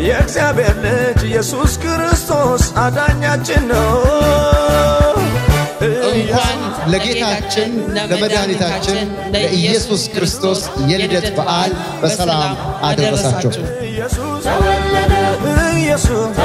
የእግዚአብሔር ልጅ ኢየሱስ ክርስቶስ አዳኛችን ነው። እንኳን ለጌታችን ለመድኃኒታችን ለኢየሱስ ክርስቶስ የልደት በዓል በሰላም አደረሳችሁ። ኢየሱስ ተወለደ፣ ኢየሱስ